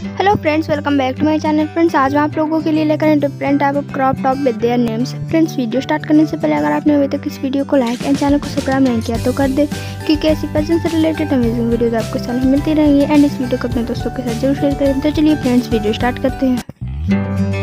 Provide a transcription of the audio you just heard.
Hello friends welcome back to my channel friends आज मैं आप लोगों के लिए लेकर आए different type of crop top with their names friends video start करने से पहले अगर आपने अभी तक इस वीडियो को लाइक एंड चैनल को सब्सक्राइब नहीं किया तो कर दे, क्योंकि ऐसी फ़ैशन से रिलेटेड अमेजिंग वीडियोज़ आपको चैनल मिलती रहेंगी। एंड इस वीडियो को अपने दोस्तों के साथ ज़रूर शेयर करें। तो चलिए फ्रेंड्स वीडियो स्टार्ट करते हैं।